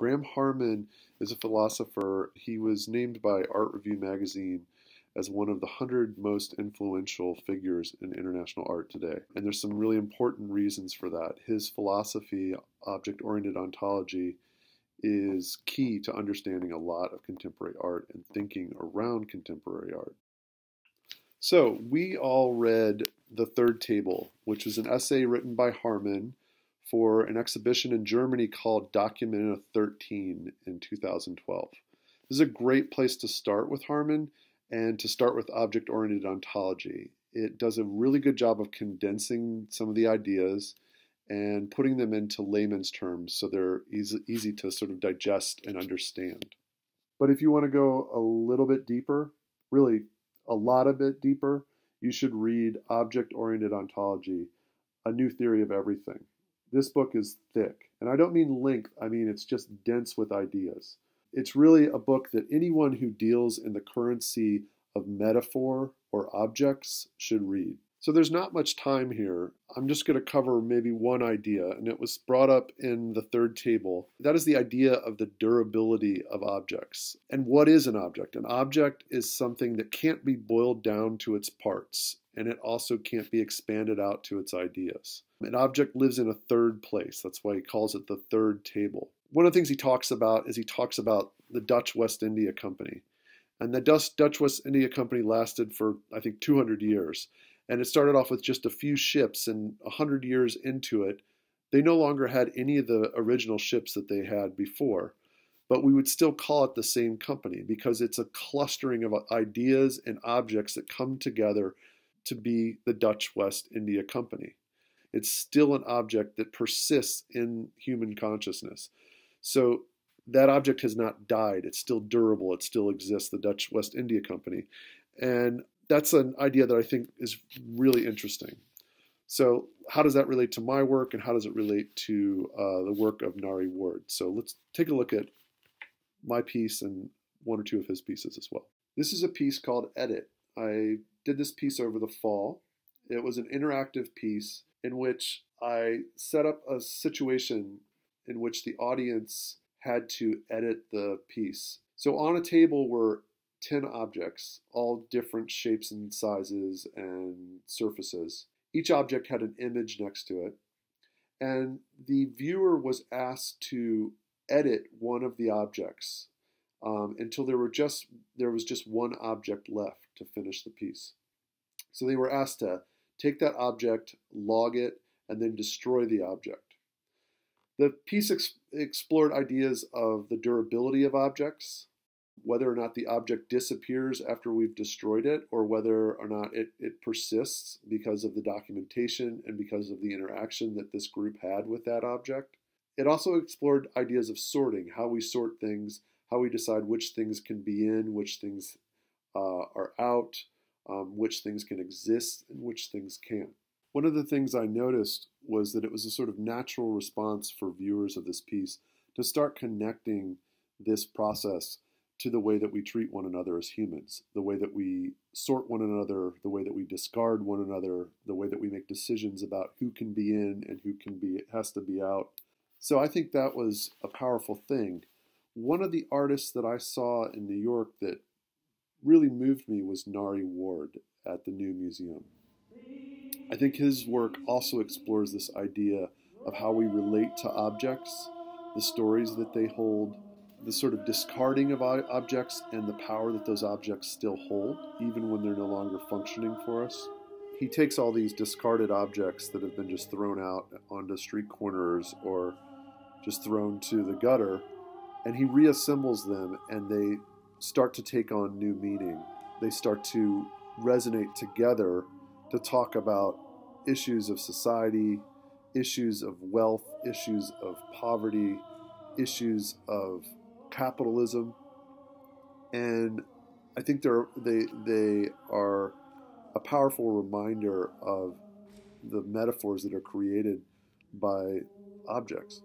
Graham Harman is a philosopher. He was named by Art Review magazine as one of the 100 most influential figures in international art today. And there's some really important reasons for that. His philosophy, object oriented ontology, is key to understanding a lot of contemporary art and thinking around contemporary art. So, we all read The Third Table, which was an essay written by Harman for an exhibition in Germany called Documenta 13 in 2012. This is a great place to start with Harman and to start with object oriented ontology. It does a really good job of condensing some of the ideas and putting them into layman's terms so they're easy, easy to sort of digest and understand. But if you want to go a little bit deeper, really a lot of bit deeper, you should read Object Oriented Ontology, A New Theory of Everything. This book is thick, and I don't mean length, I mean it's just dense with ideas. It's really a book that anyone who deals in the currency of metaphor or objects should read. So there's not much time here. I'm just going to cover maybe one idea, and it was brought up in the third table. That is the idea of the durability of objects. And what is an object? An object is something that can't be boiled down to its parts, and it also can't be expanded out to its ideas. An object lives in a third place. That's why he calls it the third table. One of the things he talks about is he talks about the Dutch West India Company. And the Dutch West India Company lasted for, I think, 200 years. And it started off with just a few ships, and 100 years into it, they no longer had any of the original ships that they had before. But we would still call it the same company because it's a clustering of ideas and objects that come together to be the Dutch West India Company. It's still an object that persists in human consciousness. So that object has not died. It's still durable. It still exists, the Dutch West India Company. And that's an idea that I think is really interesting. So, how does that relate to my work, and how does it relate to uh, the work of Nari Ward? So, let's take a look at my piece and one or two of his pieces as well. This is a piece called Edit. I did this piece over the fall. It was an interactive piece in which I set up a situation in which the audience had to edit the piece. So on a table were 10 objects, all different shapes and sizes and surfaces. Each object had an image next to it. And the viewer was asked to edit one of the objects um, until there were just there was just one object left to finish the piece. So they were asked to take that object, log it, and then destroy the object. The piece ex- explored ideas of the durability of objects, whether or not the object disappears after we've destroyed it, or whether or not it, it persists because of the documentation and because of the interaction that this group had with that object. It also explored ideas of sorting, how we sort things, how we decide which things can be in, which things uh, are out, um, which things can exist, and which things can't. One of the things I noticed was that it was a sort of natural response for viewers of this piece to start connecting this process to the way that we treat one another as humans, the way that we sort one another, the way that we discard one another, the way that we make decisions about who can be in and who can be has to be out. So I think that was a powerful thing. One of the artists that I saw in New York that really moved me was Nari Ward at the New Museum. I think his work also explores this idea of how we relate to objects, the stories that they hold, the sort of discarding of objects, and the power that those objects still hold, even when they're no longer functioning for us. He takes all these discarded objects that have been just thrown out onto street corners or just thrown to the gutter, and he reassembles them, and they start to take on new meaning. They start to resonate together to talk about issues of society, issues of wealth, issues of poverty, issues of capitalism, and I think they're, they they are a powerful reminder of the metaphors that are created by objects.